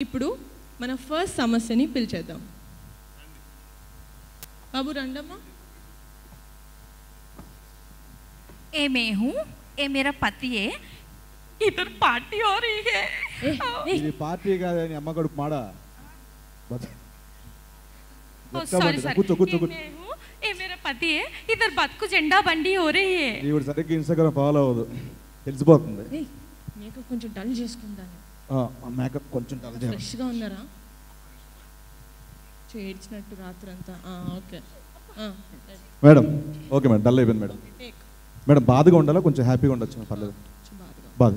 ఇప్పుడు మన ఫస్ట్ సమస్యని పిలిచేద్దాం బాబు రండమ్మా ए मैं हूँ ए मेरा पति है इधर पार्टी हो रही है ఇది పార్టీ కాదని అమ్మ కడుపు మాడ सॉरी सॉरी కూర్చో కూర్చో కూర్చో मैं हूँ ए मेरा पति है इधर बात को झंडा बंडी हो रही है ఈవిడ సరిగ్గా ఇన్స్టాగ్రామ్ ఫాలో అవ్వదు తెలిసిపోతుంది ఏయ్ మేకప్ కొంచెం డల్ చేసుకుందాను మేకప్ కొంచెం డల్ ఫ్రెష్గా ఉన్నారా? చేడ్చినట్టు రాత్రంతా. ఆ, ఓకే. ఆ, మేడం ఓకే మేడం డల్ అయిపోయింది మేడం. మేడం బాధగా ఉండాలా? కొంచెం హ్యాపీగా ఉండొచ్చు పర్లేదు. బాధ.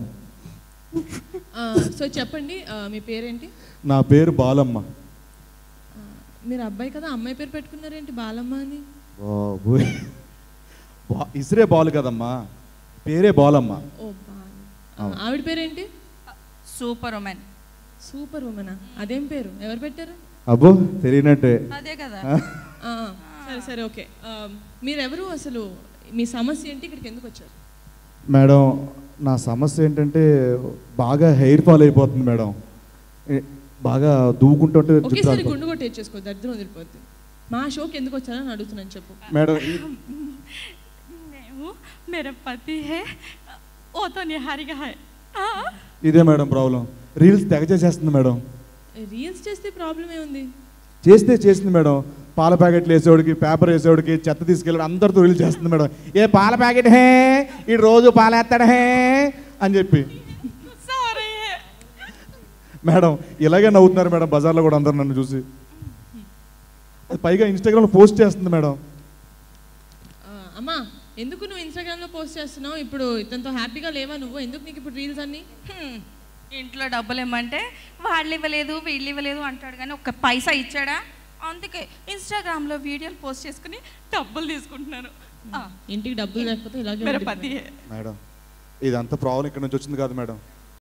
సో చెప్పండి మీ పేరేంటి? నా పేరు బాలమ్మ. మీరు అబ్బాయి కదా అమ్మాయి పేరు పెట్టుకున్నారేంటి బాలమ్మ అని? బాబోయ్. ఇసిరే బాల్ కదమ్మా. పేరే బాలమ్మ. ఆవిడ పేరేంటి? సూపర్ ఉమెన్ సూపర్ ఉమెన్ అదేం పేరు? ఎవరు పెట్టారు? అబ్బో తెలియనట్టే. అదే కదా. సరే సరే ఓకే. మీరెవరు అసలు? మీ సమస్య ఏంటి? ఇక్కడికి ఎందుకు వచ్చారు? మేడం నా సమస్య ఏంటంటే బాగా హెయిర్ ఫాల్ అయిపోతుంది మేడం. బాగా దూకుంటుంటే ఒకేసారి గుండు కొట్టేసుకో దరిద్రం వదిలిపోద్ది. మా షోకి ఎందుకు వచ్చారని అడుగుతున్నాను చెప్పు. మేడం మేము మేరా పతి హే ఓ తో నిహారిగా హై ఇదే మేడం ప్రాబ్లం. రీల్స్ తెగ చేసేస్తుంది మేడం. రీల్స్ చేస్తే ప్రాబ్లం ఏముంది? చేస్తే చేసింది మేడం. పాల ప్యాకెట్లు వేసేవాడికి పేపర్ వేసేవాడికి చెత్త తీసుకెళ్ళి అందరితో రీల్ చేస్తుంది మేడం. ఏ పాల ప్యాకెట్ హే? ఈ రోజు పాలేస్తాడు హే? అని చెప్పి. మేడం ఇలాగే నవ్వుతున్నారు మేడం బజార్లో కూడా అందరు నన్ను చూసి. అది పైగా ఇన్స్టాగ్రామ్లో పోస్ట్ చేస్తుంది మేడం. ఎందుకు నువ్వు ఇన్స్టాగ్రామ్లో పోస్ట్ చేస్తున్నావు? ఇప్పుడు ఇతనితో హ్యాపీగా లేవా నువ్వు? ఎందుకు నీకు ఇప్పుడు రీల్స్ అన్ని. ఇంట్లో డబ్బులు ఇమ్మంటే వాళ్ళు ఇవ్వలేదు వీళ్ళు ఇవ్వలేదు అంటాడు కానీ ఒక్క పైసా ఇచ్చాడా? అందుకే ఇన్స్టాగ్రామ్లో వీడియోలు పోస్ట్ చేసుకుని డబ్బులు తీసుకుంటున్నాను ఆ, ఇంటికి డబ్బులు లేకపోతే ఇలాగే మేడం ఇదంతా ప్రాబ్లం ఇక్కడ నుంచి వచ్చింది కాదు మేడం.